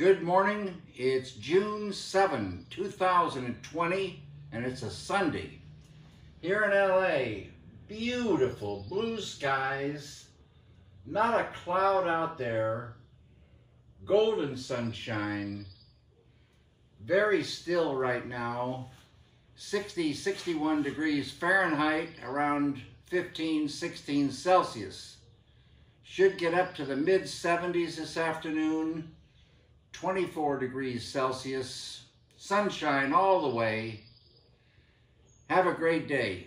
Good morning. It's June 7, 2020, and it's a Sunday. Here in LA, beautiful blue skies, not a cloud out there, golden sunshine, very still right now, 60, 61 degrees Fahrenheit, around 15, 16 Celsius. Should get up to the mid 70s this afternoon, 24 degrees Celsius, sunshine all the way. Have a great day.